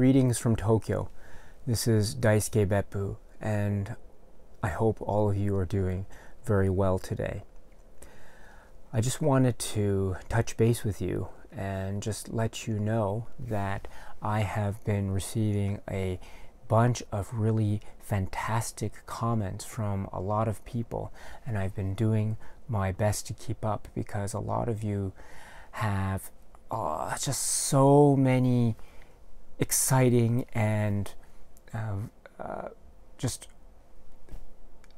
Greetings from Tokyo. This is Daisuke Beppu, and I hope all of you are doing very well today. I just wanted to touch base with you and just let you know that I have been receiving a bunch of really fantastic comments from a lot of people, and I've been doing my best to keep up because a lot of you have uh, just so many exciting and uh, uh, just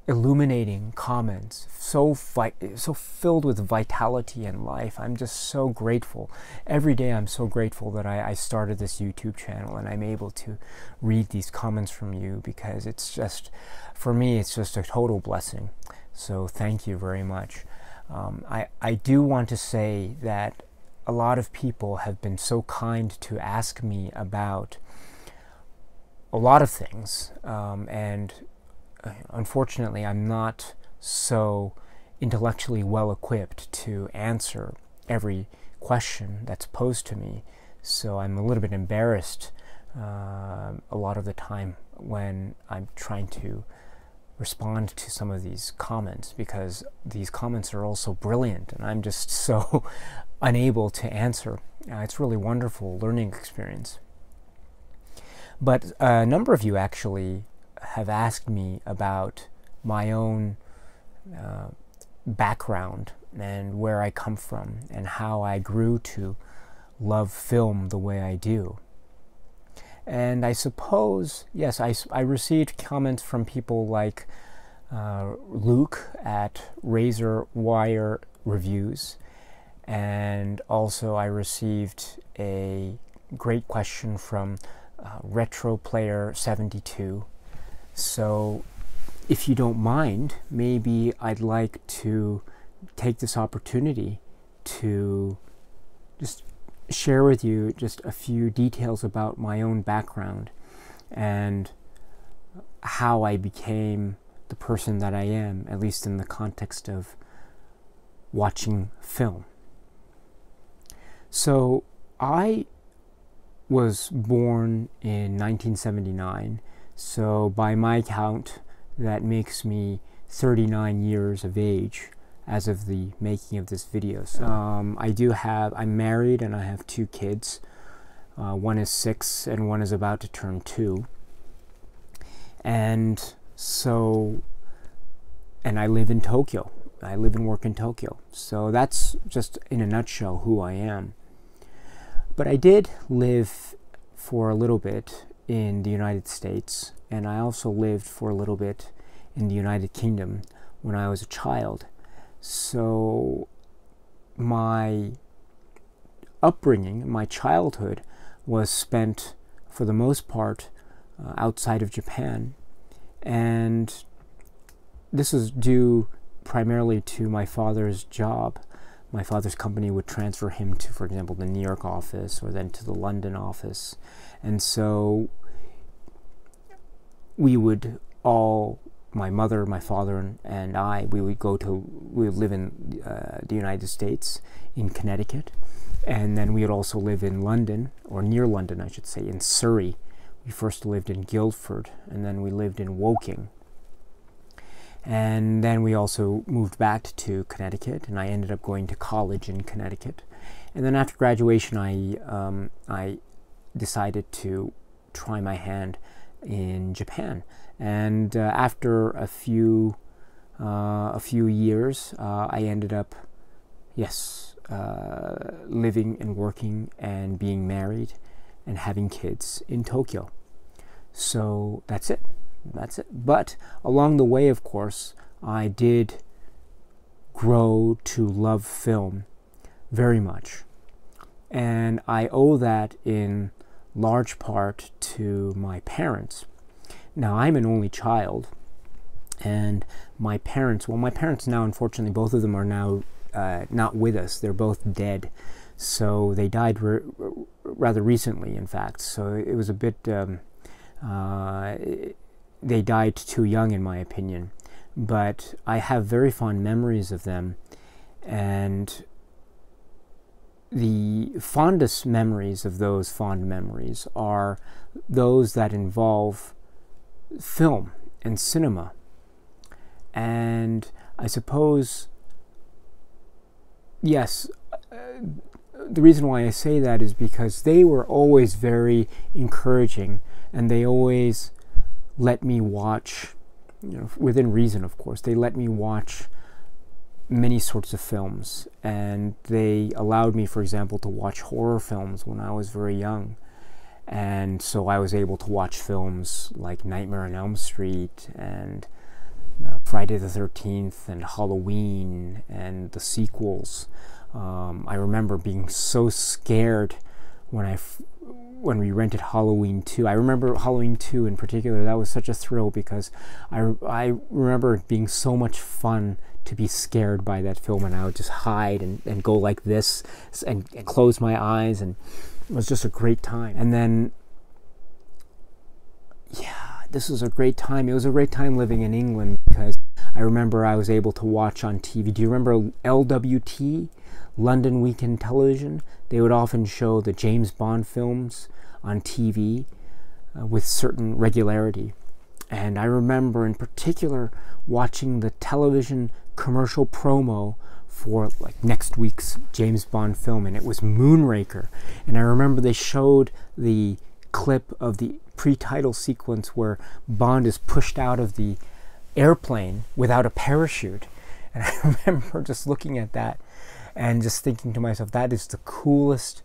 illuminating comments, so so filled with vitality and life. I'm just so grateful. Every day, I'm so grateful that I, I, started this YouTube channel and I'm able to read these comments from you because it's just, for me, it's just a total blessing. So thank you very much. Um, I I do want to say that a lot of people have been so kind to ask me about a lot of things, um, and uh, unfortunately, I'm not so intellectually well equipped to answer every question that's posed to me. So I'm a little bit embarrassed uh, a lot of the time when I'm trying to respond to some of these comments because these comments are also brilliant and I'm just so unable to answer. Uh, it's really wonderful learning experience. But a number of you actually have asked me about my own uh, background and where I come from and how I grew to love film the way I do. And I suppose, yes, I, I received comments from people like uh, Luke at Razor Wire Reviews. And also, I received a great question from uh, Retro Player 72. So, if you don't mind, maybe I'd like to take this opportunity to just share with you just a few details about my own background and how I became the person that I am, at least in the context of watching film. So I was born in 1979, so by my count, that makes me 39 years of age as of the making of this video. So, um, I do have, I'm married and I have two kids. Uh, one is six and one is about to turn two. And so, and I live in Tokyo. I live and work in Tokyo. So that's just in a nutshell who I am. But I did live for a little bit in the United States, and I also lived for a little bit in the United Kingdom when I was a child. So, my upbringing, my childhood, was spent for the most part uh, outside of Japan. And this is due primarily to my father's job. My father's company would transfer him to, for example, the New York office or then to the London office. And so we would all my mother, my father, and I, we would go to, we would live in uh, the United States, in Connecticut, and then we would also live in London, or near London, I should say, in Surrey. We first lived in Guildford, and then we lived in Woking. And then we also moved back to Connecticut, and I ended up going to college in Connecticut. And then after graduation, I, um, I decided to try my hand in Japan. And uh, after a few uh, a few years, uh, I ended up, yes, uh, living and working and being married and having kids in Tokyo. So that's it. That's it. But along the way, of course, I did grow to love film very much. And I owe that in large part to my parents. Now, I'm an only child, and my parents, well, my parents now, unfortunately, both of them are now uh, not with us. They're both dead. So they died rather recently, in fact. So it was a bit, um, uh, they died too young, in my opinion. But I have very fond memories of them, and the fondest memories of those fond memories are those that involve film and cinema. And I suppose, yes, uh, the reason why I say that is because they were always very encouraging and they always let me watch, you know, within reason, of course, they let me watch many sorts of films and they allowed me, for example, to watch horror films when I was very young. And so I was able to watch films like Nightmare on Elm Street and uh, Friday the 13th and Halloween and the sequels. Um, I remember being so scared when I when we rented Halloween 2. I remember Halloween 2 in particular. That was such a thrill because I, I remember it being so much fun to be scared by that film and I would just hide and, and go like this and, and close my eyes and it was just a great time. And then yeah, this was a great time. It was a great time living in England because I remember I was able to watch on TV. Do you remember LWT? London Weekend Television, they would often show the James Bond films on TV uh, with certain regularity. And I remember in particular watching the television commercial promo for like next week's James Bond film, and it was Moonraker. And I remember they showed the clip of the pre-title sequence where Bond is pushed out of the airplane without a parachute. And I remember just looking at that and just thinking to myself, that is the coolest.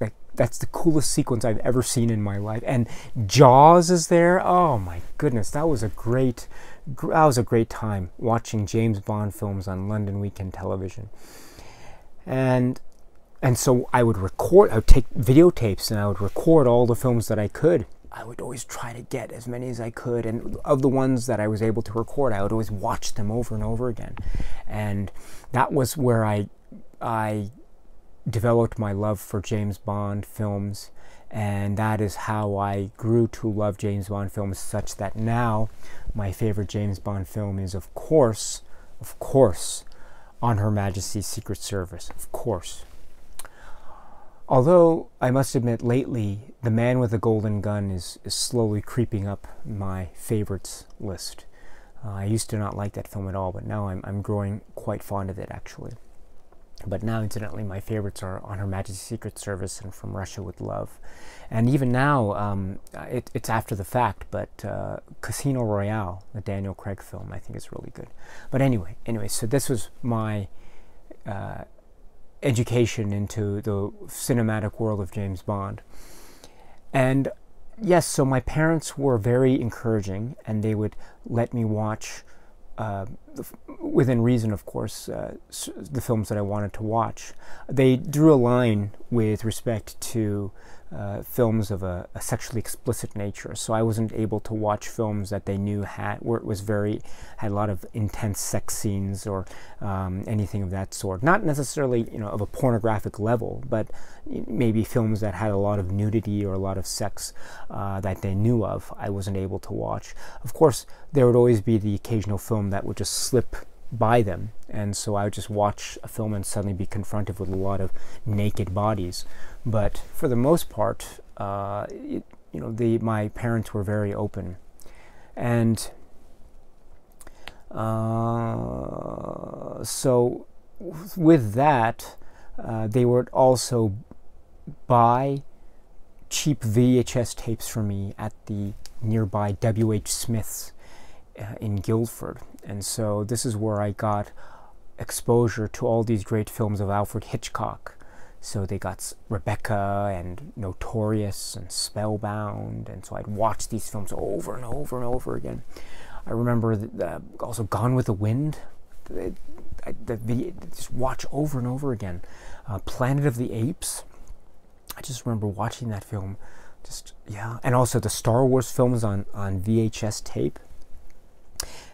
Like that's the coolest sequence I've ever seen in my life. And Jaws is there. Oh my goodness, that was a great, that was a great time watching James Bond films on London Weekend Television. And and so I would record. I would take videotapes and I would record all the films that I could I would always try to get as many as I could. And of the ones that I was able to record, I would always watch them over and over again. And that was where I, I developed my love for James Bond films. And that is how I grew to love James Bond films, such that now my favorite James Bond film is, of course, of course, On Her Majesty's Secret Service. Of course. Although I must admit, lately, The Man with the Golden Gun is, is slowly creeping up my favorites list. Uh, I used to not like that film at all, but now I'm, I'm growing quite fond of it, actually. But now, incidentally, my favorites are On Her Majesty's Secret Service and From Russia with Love. And even now, um, it, it's after the fact, but uh, Casino Royale, the Daniel Craig film, I think is really good. But anyway, anyway, so this was my uh, education into the cinematic world of James Bond. And yes, so my parents were very encouraging, and they would let me watch, uh, within reason, of course, uh, the films that I wanted to watch. They drew a line with respect to uh, films of a, a, sexually explicit nature. So I wasn't able to watch films that they knew had where it was very had a lot of intense sex scenes or um, anything of that sort. Not necessarily you know of a pornographic level, but maybe films that had a lot of nudity or a lot of sex uh, that they knew of. I wasn't able to watch. Of course, there would always be the occasional film that would just slip by them. And so I would just watch a film and suddenly be confronted with a lot of naked bodies. But for the most part, uh, it, you know, the, my parents were very open. And uh, so with that, uh, they would also buy cheap VHS tapes for me at the nearby W.H. Smith's uh, in Guildford. And so this is where I got exposure to all these great films of Alfred Hitchcock. So they got Rebecca and Notorious and Spellbound, and so I'd watch these films over and over and over again. I remember the, also Gone with the Wind. The, the, just watch over and over again. Uh, Planet of the Apes. I just remember watching that film. Just yeah, and also the Star Wars films on on VHS tape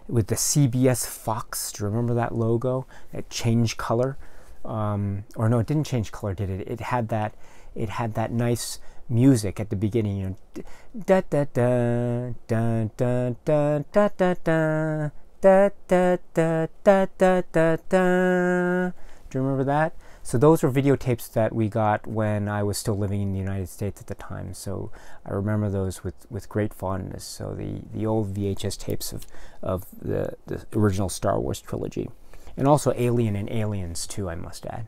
with the CBS Fox. Do you remember that logo? It changed color, um, or no, it didn't change color, did it? It had that. It had that nice music at the beginning. You know, da da da da da da da da da da da da da da da. Do you remember that? So those were videotapes that we got when I was still living in the United States at the time. So I remember those with, with great fondness. So the, the old VHS tapes of, of the, the original Star Wars trilogy. And also Alien and Aliens too, I must add.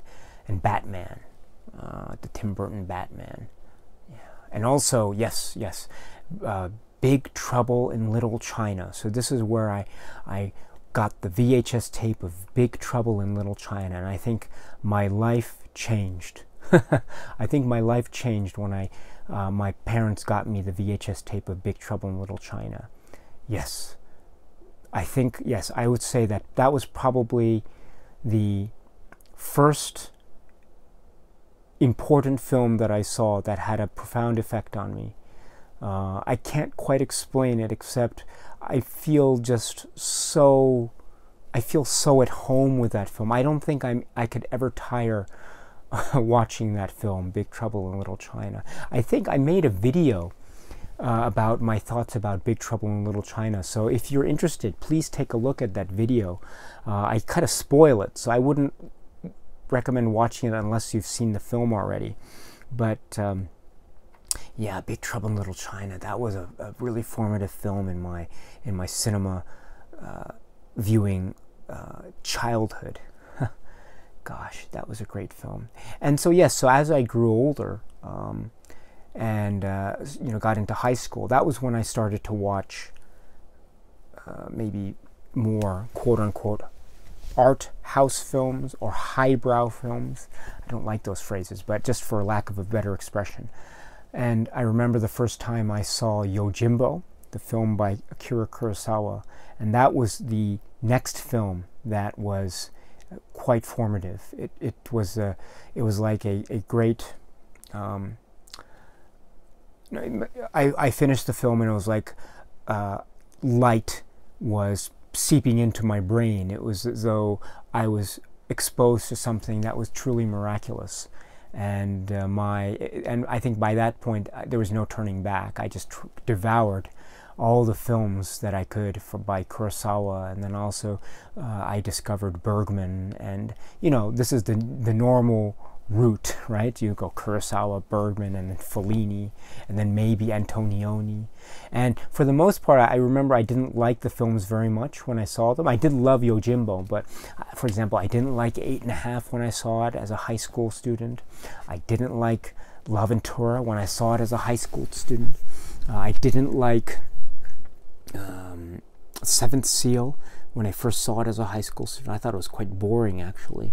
And Batman, uh, the Tim Burton Batman. And also, yes, yes, uh, Big Trouble in Little China. So this is where I, I got the VHS tape of Big Trouble in Little China, and I think my life changed. I think my life changed when I, uh, my parents got me the VHS tape of Big Trouble in Little China. Yes, I think yes, I would say that that was probably the first important film that I saw that had a profound effect on me. Uh, I can't quite explain it except I feel just so I feel so at home with that film. I don't think I'm I could ever tire watching that film, Big Trouble in Little China. I think I made a video uh, about my thoughts about Big Trouble in Little China. So if you're interested, please take a look at that video. Uh, I kind of spoil it, so I wouldn't recommend watching it unless you've seen the film already. But um, yeah, Big Trouble in Little China. That was a, a really formative film in my in my cinema uh, viewing uh, childhood. Gosh, that was a great film. And so yes, so as I grew older um, and uh, you know got into high school, that was when I started to watch uh, maybe more quote unquote art house films or highbrow films. I don't like those phrases, but just for lack of a better expression. And I remember the first time I saw Yojimbo, the film by Akira Kurosawa, and that was the next film that was quite formative. It, it was a, it was like a, a great. Um, I, I finished the film and it was like uh, light was seeping into my brain. It was as though I was exposed to something that was truly miraculous and uh, my and I think by that point uh, there was no turning back. I just devoured all the films that I could for, by Kurosawa, and then also uh, I discovered Bergman, and you know this is the the normal route, right? You go Kurosawa, Bergman, and then Fellini, and then maybe Antonioni. And for the most part, I remember I didn't like the films very much when I saw them. I did love Yojimbo, but uh, for example, I didn't like Eight and a Half when I saw it as a high school student. I didn't like L'Avventura when I saw it as a high school student. Uh, I didn't like um, Seventh Seal when I first saw it as a high school student. I thought it was quite boring, actually.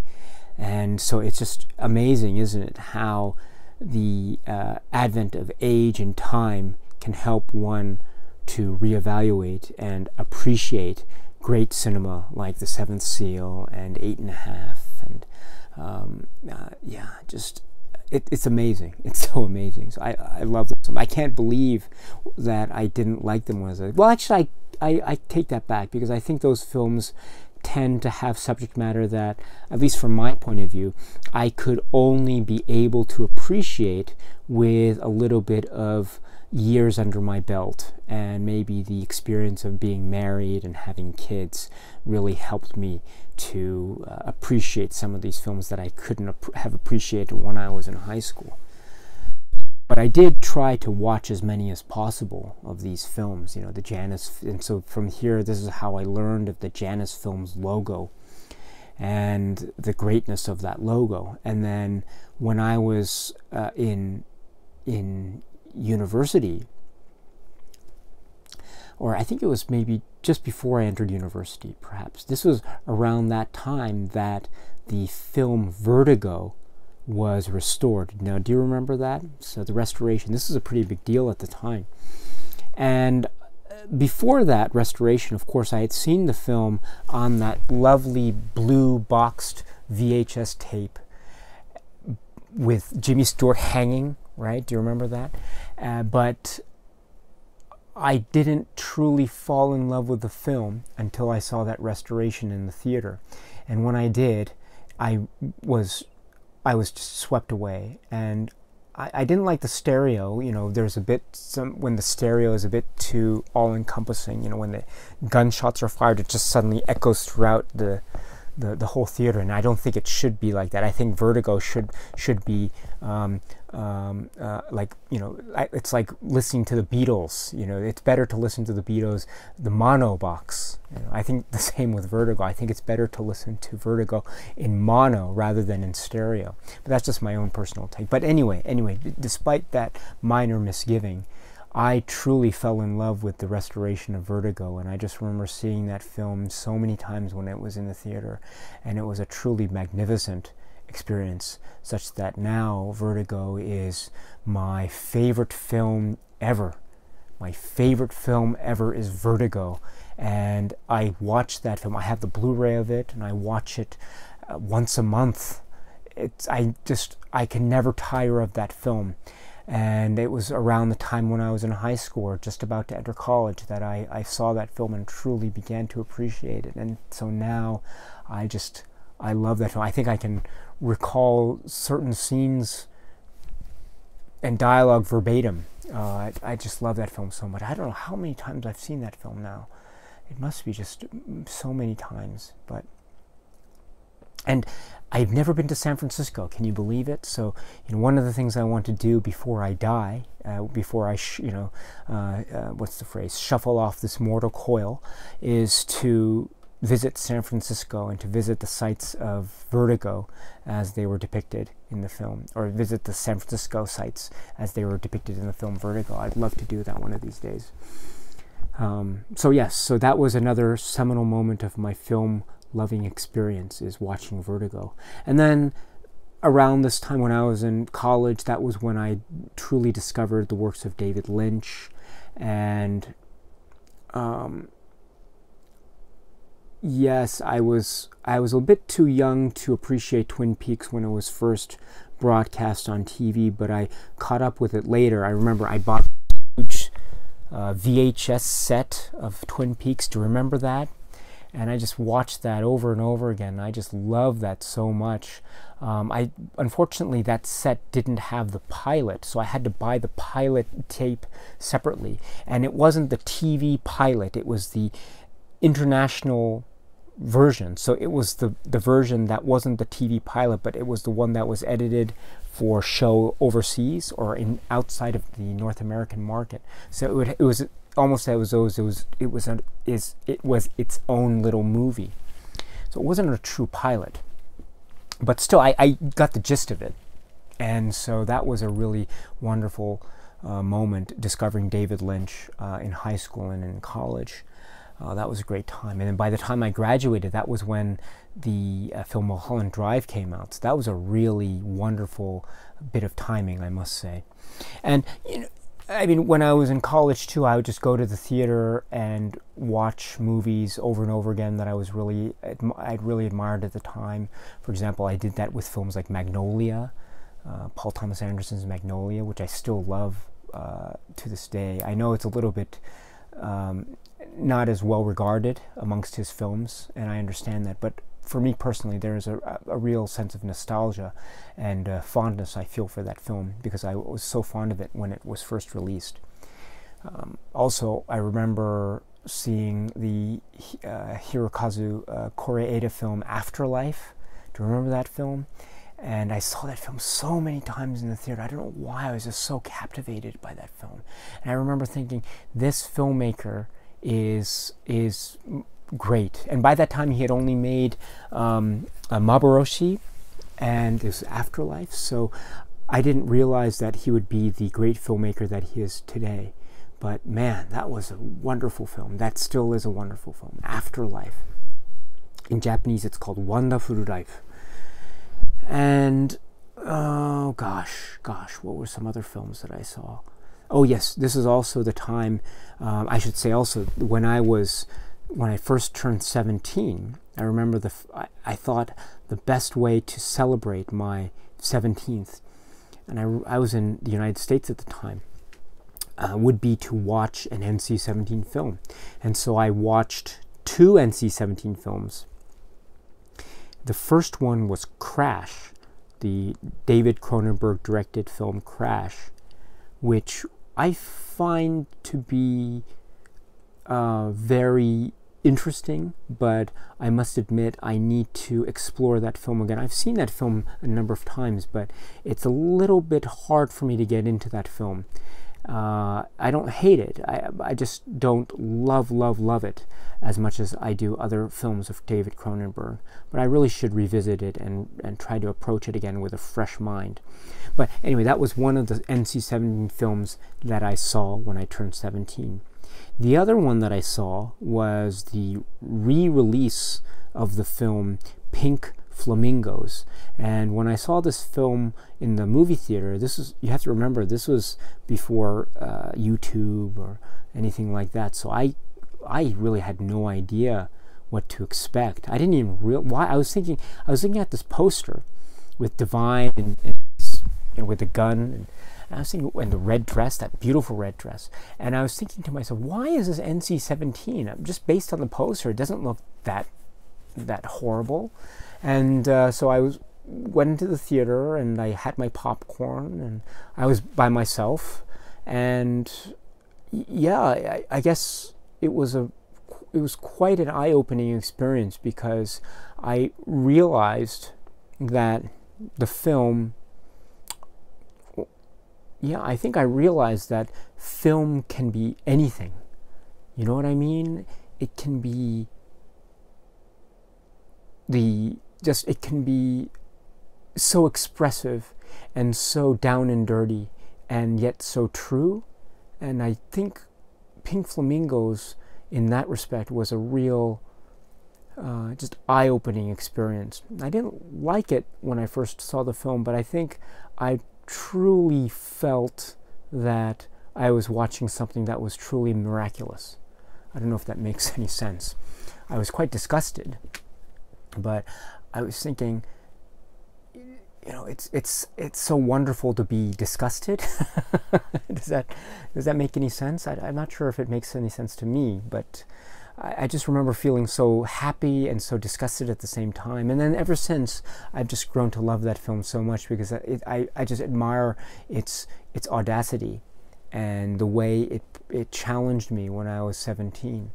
And so it's just amazing, isn't it, how the uh, advent of age and time can help one to reevaluate and appreciate great cinema like The Seventh Seal and Eight and a Half. And um, uh, yeah, just it, it's amazing. It's so amazing. So I, I love them. I can't believe that I didn't like them when I was well. Actually, I, I, I take that back because I think those films tend to have subject matter that, at least from my point of view, I could only be able to appreciate with a little bit of years under my belt and maybe the experience of being married and having kids really helped me to uh, appreciate some of these films that I couldn't ap- have appreciated when I was in high school. But I did try to watch as many as possible of these films, you know, the Janus. And so from here, this is how I learned of the Janus Films logo and the greatness of that logo. And then when I was uh, in in university, or I think it was maybe just before I entered university, perhaps. This was around that time that the film Vertigo was restored. Now, do you remember that? So, the restoration, this is a pretty big deal at the time. And uh, before that restoration, of course, I had seen the film on that lovely blue boxed VHS tape with Jimmy Stewart hanging, right? Do you remember that? Uh, but I didn't truly fall in love with the film until I saw that restoration in the theater. And when I did, I was I was just swept away. And I, I didn't like the stereo. You know, there's a bit some when the stereo is a bit too all encompassing. You know, when the gunshots are fired, it just suddenly echoes throughout the the, the whole theater, and I don't think it should be like that. I think Vertigo should should be um, um, uh, like you know, it's like listening to the Beatles. You know, it's better to listen to the Beatles, the mono box. You know, I think the same with Vertigo. I think it's better to listen to Vertigo in mono rather than in stereo. But that's just my own personal take. But anyway, anyway, despite that minor misgiving. I truly fell in love with the restoration of Vertigo, and I just remember seeing that film so many times when it was in the theater, and it was a truly magnificent experience, such that now Vertigo is my favorite film ever. My favorite film ever is Vertigo, and I watch that film. I have the Blu-ray of it, and I watch it uh, once a month. It's I just I can never tire of that film and it was around the time when I was in high school or just about to enter college that I, I saw that film and truly began to appreciate it. And so now I just, I love that film. I think I can recall certain scenes and dialogue verbatim. Uh, I, I just love that film so much. I don't know how many times I've seen that film now. It must be just so many times. But and I've never been to San Francisco. Can you believe it? So, you know, one of the things I want to do before I die, uh, before I, you know, uh, uh, what's the phrase, shuffle off this mortal coil, is to visit San Francisco and to visit the sites of Vertigo as they were depicted in the film, or visit the San Francisco sites as they were depicted in the film Vertigo. I'd love to do that one of these days. Um, so yes, so that was another seminal moment of my film loving experience is watching Vertigo. And then around this time when I was in college, that was when I truly discovered the works of David Lynch. And um, yes, I was I was a bit too young to appreciate Twin Peaks when it was first broadcast on TV, but I caught up with it later. I remember I bought a huge uh, VHS set of Twin Peaks. Do you remember that? and I just watched that over and over again. I just love that so much. Um, I unfortunately that set didn't have the pilot, so I had to buy the pilot tape separately, and it wasn't the TV pilot; it was the international version. So it was the the version that wasn't the TV pilot, but it was the one that was edited for show overseas or in outside of the North American market. So it, would, it was almost as though it was it was a, is it was its own little movie. So it wasn't a true pilot, but still, I, I got the gist of it, and so that was a really wonderful uh, moment discovering David Lynch uh, in high school and in college. Uh, that was a great time, and then by the time I graduated, that was when the uh, film Mulholland Drive came out. So that was a really wonderful bit of timing, I must say. And you know, I mean, when I was in college too, I would just go to the theater and watch movies over and over again that I was really I'd really admired at the time. For example, I did that with films like Magnolia, uh, Paul Thomas Anderson's Magnolia, which I still love uh, to this day. I know it's a little bit um, not as well regarded amongst his films, and I understand that, but for me personally, there is a, a real sense of nostalgia and uh, fondness I feel for that film because I was so fond of it when it was first released. Um, also, I remember seeing the uh, Hirokazu uh, Koreeda film Afterlife. Do you remember that film? And I saw that film so many times in the theater. I don't know why I was just so captivated by that film. And I remember thinking, this filmmaker is is great. And by that time, he had only made um, Maboroshi and this Afterlife. So I didn't realize that he would be the great filmmaker that he is today. But man, that was a wonderful film. That still is a wonderful film. Afterlife. In Japanese, it's called Wonderful Life. And oh gosh, gosh, what were some other films that I saw? Oh yes, this is also the time. Um, I should say also when I was when I first turned 17, I remember the I, I thought the best way to celebrate my 17th, and I, I was in the United States at the time, uh, would be to watch an NC 17 film. And so I watched two NC 17 films. The first one was Crash, the David Cronenberg directed film Crash, which I find to be uh, very interesting, but I must admit I need to explore that film again. I've seen that film a number of times, but it's a little bit hard for me to get into that film. Uh, I don't hate it. I, I just don't love, love, love it as much as I do other films of David Cronenberg. But I really should revisit it and, and try to approach it again with a fresh mind. But anyway, that was one of the NC 17 films that I saw when I turned 17. The other one that I saw was the re release of the film Pink Flamingos. And when I saw this film in the movie theater, this is, you have to remember, this was before uh, YouTube or anything like that. So I, I really had no idea what to expect. I didn't even real why I was thinking I was looking at this poster with Divine and, and you know, with the gun and and I was thinking, and the red dress, that beautiful red dress. And I was thinking to myself, why is this NC-17? Just based on the poster, it doesn't look that that horrible. And uh, so I was went into the theater and I had my popcorn and I was by myself. And yeah, I, I guess it was a it was quite an eye-opening experience because I realized that the film yeah, I think I realized that film can be anything. You know what I mean? It can be the just it can be so expressive and so down and dirty and yet so true. And I think Pink Flamingos in that respect was a real uh, just eye-opening experience. I didn't like it when I first saw the film, but I think I truly felt that I was watching something that was truly miraculous. I don't know if that makes any sense. I was quite disgusted, but I was thinking, you know, it's it's it's so wonderful to be disgusted. does that does that make any sense? I, I'm not sure if it makes any sense to me, but I, I just remember feeling so happy and so disgusted at the same time. And then ever since, I've just grown to love that film so much because I, I just admire its its audacity and the way it it challenged me when I was 17.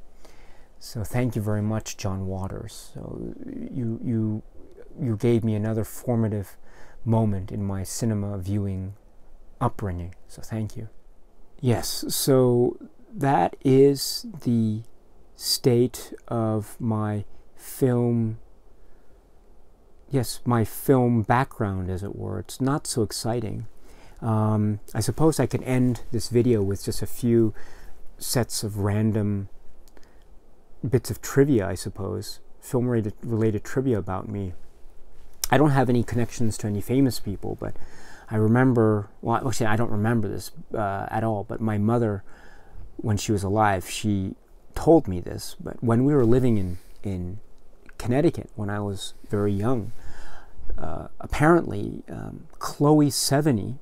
So thank you very much, John Waters. So you you you gave me another formative moment in my cinema viewing upbringing. So thank you. Yes, so that is the state of my film yes my film background as it were it's not so exciting um, I suppose I could end this video with just a few sets of random bits of trivia I suppose film related, related trivia about me I don't have any connections to any famous people but I remember well actually I don't remember this uh, at all but my mother when she was alive she told me this, but when we were living in, in Connecticut when I was very young, uh, apparently um, Chloe Sevigny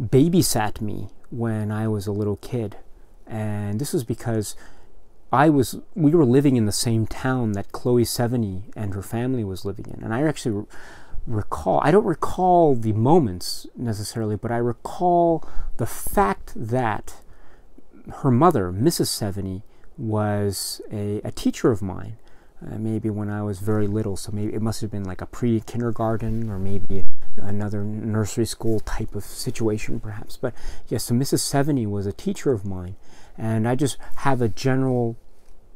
babysat me when I was a little kid. And this was because I was we were living in the same town that Chloe Sevigny and her family was living in. And I actually re- recall I don't recall the moments necessarily, but I recall the fact that her mother, Mrs. Sevigny, was a, a teacher of mine. Uh, maybe when I was very little, so maybe it must have been like a pre kindergarten or maybe another nursery school type of situation, perhaps. But yes, so Mrs. Sevigny was a teacher of mine, and I just have a general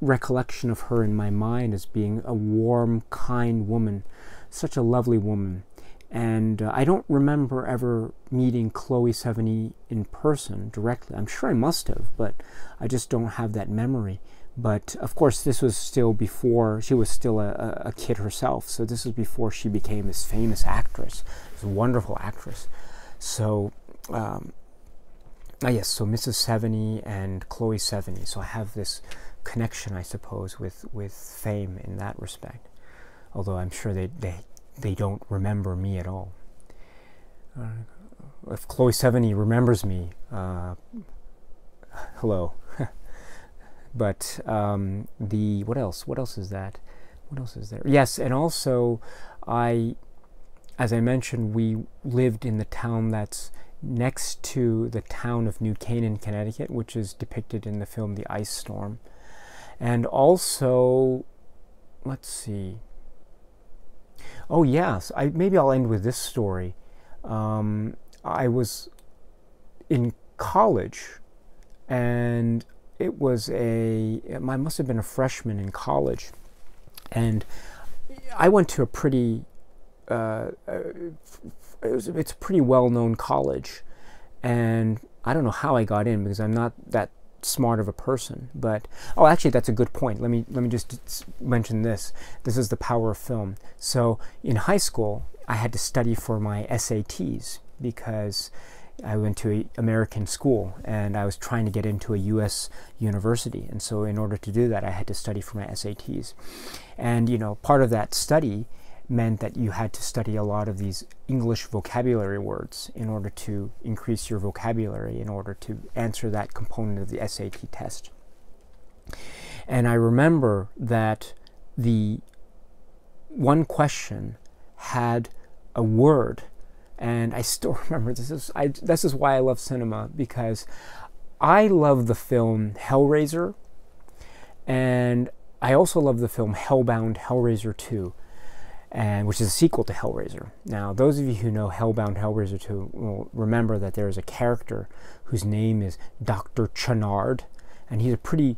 recollection of her in my mind as being a warm, kind woman, such a lovely woman. And uh, I don't remember ever meeting Chloe Sevigny in person directly. I'm sure I must have, but I just don't have that memory. But of course, this was still before she was still a, a kid herself. So this was before she became this famous actress, this wonderful actress. So, um, ah, yes, so Mrs. Sevigny and Chloe Sevigny. So I have this connection, I suppose, with, with fame in that respect. Although I'm sure they, they they don't remember me at all. Uh, if Chloe Sevigny remembers me, uh, hello. but um, the what else? What else is that? What else is there? Yes, and also I, as I mentioned, we lived in the town that's next to the town of New Canaan, Connecticut, which is depicted in the film The Ice Storm. And also, let's see. Oh yes, I maybe I'll end with this story. Um, I was in college, and it was a I must have been a freshman in college, and I went to a pretty uh, uh it was, it's a pretty well known college, and I don't know how I got in because I'm not that smart of a person. But oh, actually, that's a good point. Let me let me just mention this. This is the power of film. So in high school, I had to study for my SATs because I went to an American school and I was trying to get into a U.S. university. And so, in order to do that, I had to study for my SATs. And you know, part of that study meant that you had to study a lot of these English vocabulary words in order to increase your vocabulary, in order to answer that component of the SAT test. And I remember that the one question had a word, and I still remember this is I, this is why I love cinema because I love the film Hellraiser, and I also love the film Hellbound Hellraiser 2 and which is a sequel to Hellraiser. Now, those of you who know Hellbound Hellraiser 2 will remember that there is a character whose name is Dr. Channard, and he's a pretty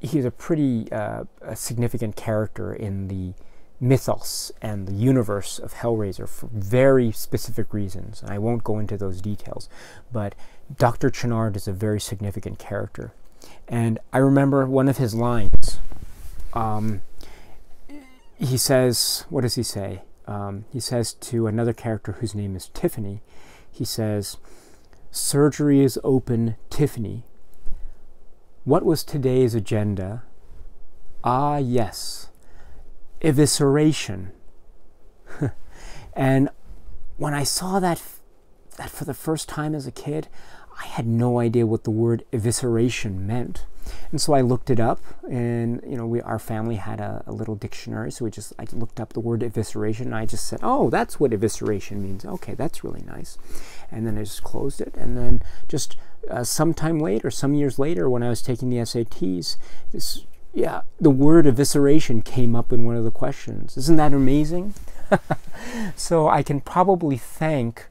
he's a pretty uh, a significant character in the mythos and the universe of Hellraiser for very specific reasons. And I won't go into those details, but Dr. Channard is a very significant character. And I remember one of his lines. Um, he says, what does he say? Um, he says to another character whose name is Tiffany, he says, Surgery is open, Tiffany. What was today's agenda? Ah, yes, evisceration. and when I saw that, that for the first time as a kid, I had no idea what the word evisceration meant. And so I looked it up, and you know, we our family had a, a, little dictionary, so we just I looked up the word evisceration, and I just said, "Oh, that's what evisceration means." Okay, that's really nice. And then I just closed it, and then just uh, sometime later, some years later, when I was taking the SATs, this yeah, the word evisceration came up in one of the questions. Isn't that amazing? so I can probably thank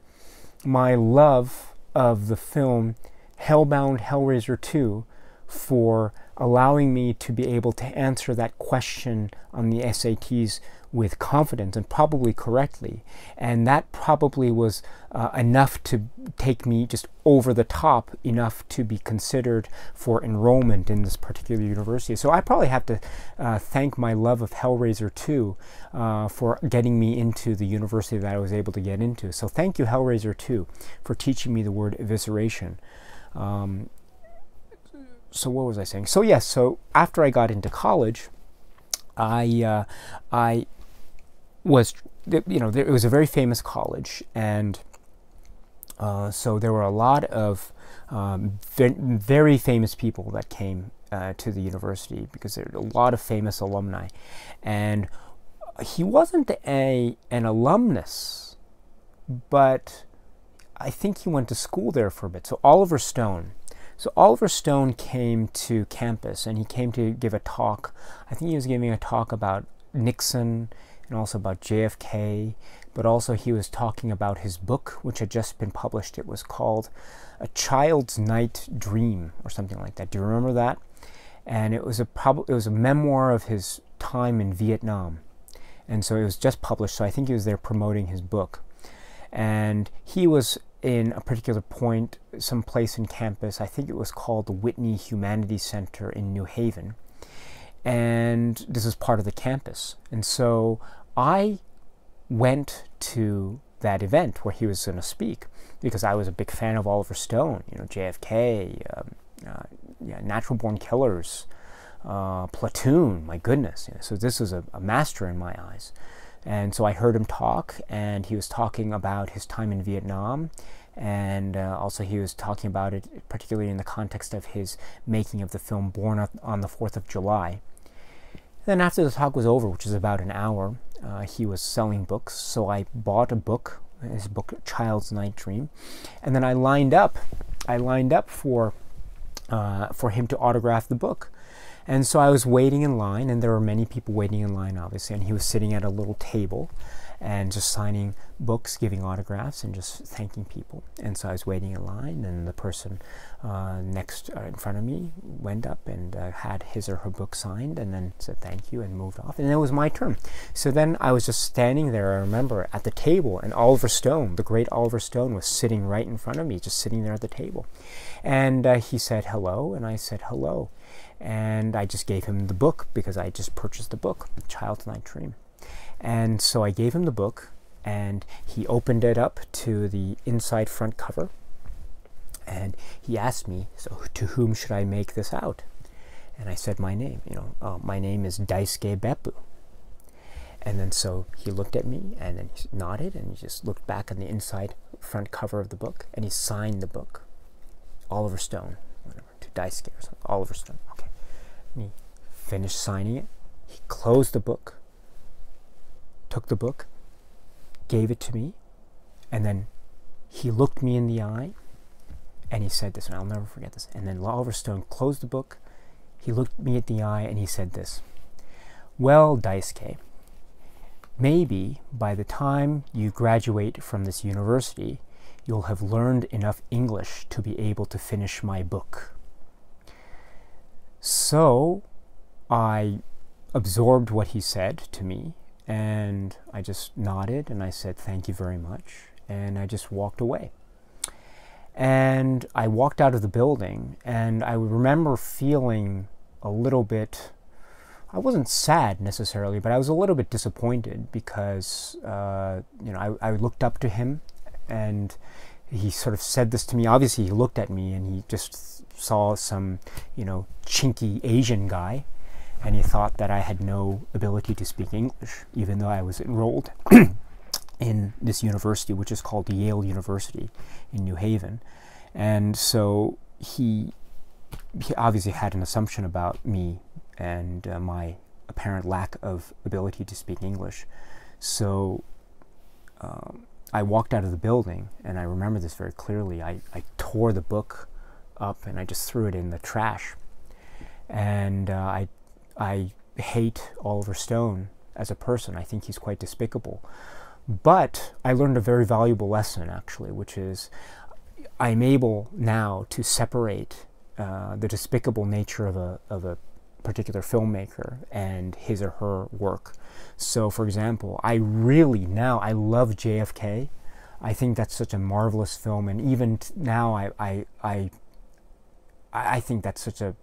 my love of the film Hellbound Hellraiser 2 for allowing me to be able to answer that question on the SATs with confidence and probably correctly. And that probably was uh, enough to take me just over the top enough to be considered for enrollment in this particular university. So I probably have to uh, thank my love of Hellraiser 2 uh, for getting me into the university that I was able to get into. So thank you, Hellraiser 2, for teaching me the word evisceration. Um, so what was I saying? So yes, so after I got into college, I uh, I was you know it was a very famous college, and uh, so there were a lot of um, very famous people that came uh, to the university because there were a lot of famous alumni, and he wasn't a an alumnus, but I think he went to school there for a bit. So Oliver Stone so Oliver Stone came to campus and he came to give a talk. I think he was giving a talk about Nixon and also about JFK, but also he was talking about his book, which had just been published. It was called A Child's Night Dream or something like that. Do you remember that? And it was a prob- it was a memoir of his time in Vietnam. And so it was just published, so I think he was there promoting his book. And he was in a particular point, some place in campus. I think it was called the Whitney Humanities Center in New Haven. And this is part of the campus. And so I went to that event where he was going to speak because I was a big fan of Oliver Stone, you know, JFK, um, uh, yeah, Natural Born Killers, uh, Platoon, my goodness. so this was a, a master in my eyes. And so I heard him talk, and he was talking about his time in Vietnam. And uh, also, he was talking about it, particularly in the context of his making of the film Born on the 4th of July. Then, after the talk was over, which was about an hour, uh, he was selling books. So I bought a book, his book, Child's Night Dream. And then I lined up, I lined up for, uh, for him to autograph the book. And so I was waiting in line, and there were many people waiting in line, obviously, and he was sitting at a little table and just signing books, giving autographs, and just thanking people. And so I was waiting in line, and the person uh, next uh, in front of me went up and uh, had his or her book signed, and then said thank you and moved off. And it was my turn. So then I was just standing there, I remember, at the table, and Oliver Stone, the great Oliver Stone, was sitting right in front of me, just sitting there at the table. And uh, he said hello, and I said hello. And I just gave him the book because I just purchased the book, Child's Night Dream. And so I gave him the book, and he opened it up to the inside front cover. And he asked me, So, to whom should I make this out? And I said my name, you know, oh, my name is Daisuke Beppu. And then so he looked at me and then he nodded and he just looked back on the inside front cover of the book and he signed the book. Oliver Stone, whatever, to Daisuke or something. Oliver Stone, finished signing it. He closed the book took the book, gave it to me, and then he looked me in the eye and he said this, and I'll never forget this. And then Oliver Stone closed the book, he looked me at the eye, and he said this Well, Daisuke, maybe by the time you graduate from this university, you'll have learned enough English to be able to finish my book. So I absorbed what he said to me and I just nodded and I said, Thank you very much. And I just walked away. And I walked out of the building, and I remember feeling a little bit, I wasn't sad necessarily, but I was a little bit disappointed because, uh, you know, I, I looked up to him and he sort of said this to me. Obviously, he looked at me and he just saw some, you know, chinky Asian guy and he thought that I had no ability to speak English, even though I was enrolled in this university, which is called Yale University in New Haven. And so he, he obviously had an assumption about me and uh, my apparent lack of ability to speak English. So um, I walked out of the building, and I remember this very clearly. I, I tore the book up and I just threw it in the trash. And uh, I I hate Oliver Stone as a person. I think he's quite despicable. But I learned a very valuable lesson, actually, which is I'm able now to separate uh, the despicable nature of a, of a particular filmmaker and his or her work. So, for example, I really now I love JFK. I think that's such a marvelous film, and even now I I I, I think that's such a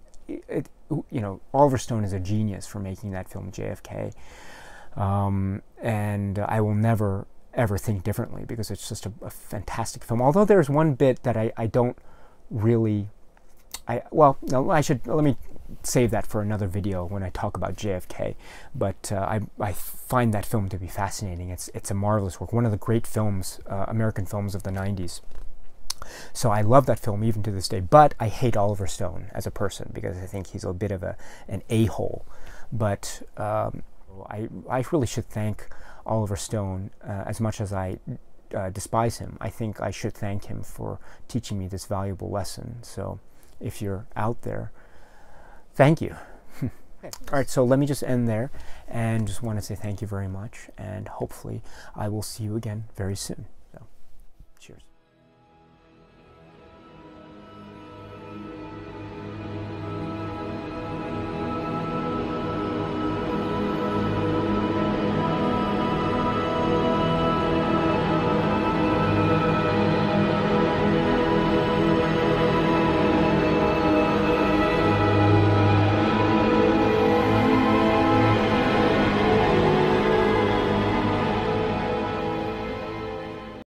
you know, Oliver Stone is a genius for making that film JFK, um, and I will never ever think differently because it's just a, a, fantastic film. Although there's one bit that I, I don't really, I well, no, I should let me save that for another video when I talk about JFK. But uh, I, I find that film to be fascinating. It's it's a marvelous work, one of the great films, uh, American films of the '90s. So I love that film even to this day, but I hate Oliver Stone as a person because I think he's a bit of a, an a-hole. But um, I, I really should thank Oliver Stone uh, as much as I uh, despise him. I think I should thank him for teaching me this valuable lesson. So if you're out there, thank you. All right, so let me just end there and just want to say thank you very much. And hopefully, I will see you again very soon. So, cheers.